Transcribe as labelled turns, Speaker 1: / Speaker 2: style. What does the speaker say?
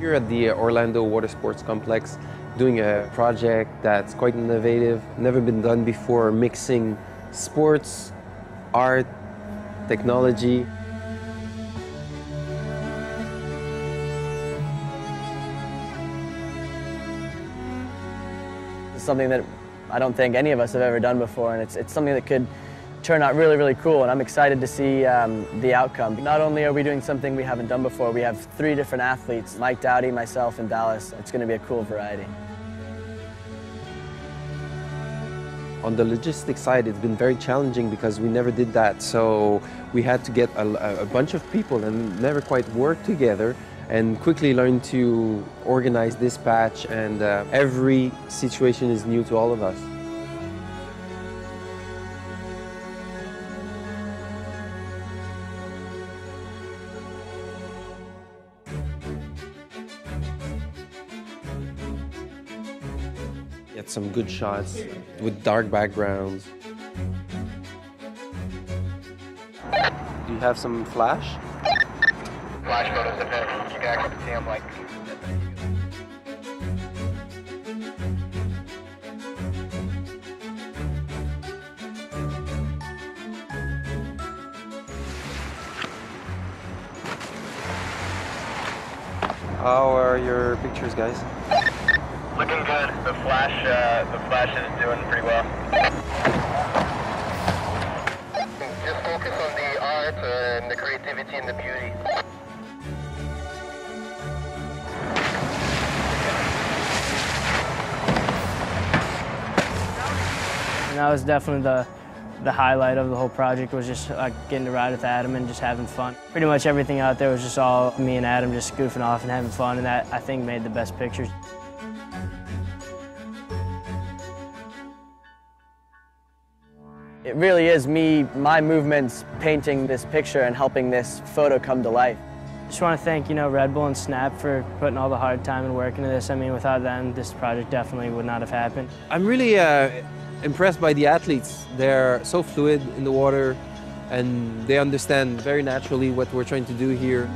Speaker 1: here at the Orlando Water Sports Complex doing a project that's quite innovative, never been done before, mixing sports, art, technology.
Speaker 2: It's something that I don't think any of us have ever done before, and it's, it's something that could turn out really, really cool, and I'm excited to see um, the outcome. Not only are we doing something we haven't done before, we have three different athletes, Mike Dowdy, myself, and Dallas. It's going to be a cool variety.
Speaker 1: On the logistics side, it's been very challenging because we never did that. So we had to get a, a bunch of people and never quite work together and quickly learn to organize dispatch and uh, every situation is new to all of us. Get some good shots with dark backgrounds. Do you have some flash?
Speaker 3: Flash photos of him. You can actually see him like.
Speaker 1: How are your pictures, guys?
Speaker 3: Looking good. The flash, uh, the flash is doing pretty well. Just focus on the art and the creativity and the beauty.
Speaker 4: And that was definitely the, the highlight of the whole project was just like getting to ride with Adam and just having fun. Pretty much everything out there was just all me and Adam just goofing off and having fun, and that I think made the best pictures.
Speaker 2: It really is me, my movements, painting this picture and helping this photo come to life.
Speaker 4: Just want to thank, you know, Red Bull and Snap for putting all the hard time and work into this. I mean, without them, this project definitely would not have happened.
Speaker 1: I'm really uh, impressed by the athletes. They're so fluid in the water and they understand very naturally what we're trying to do here.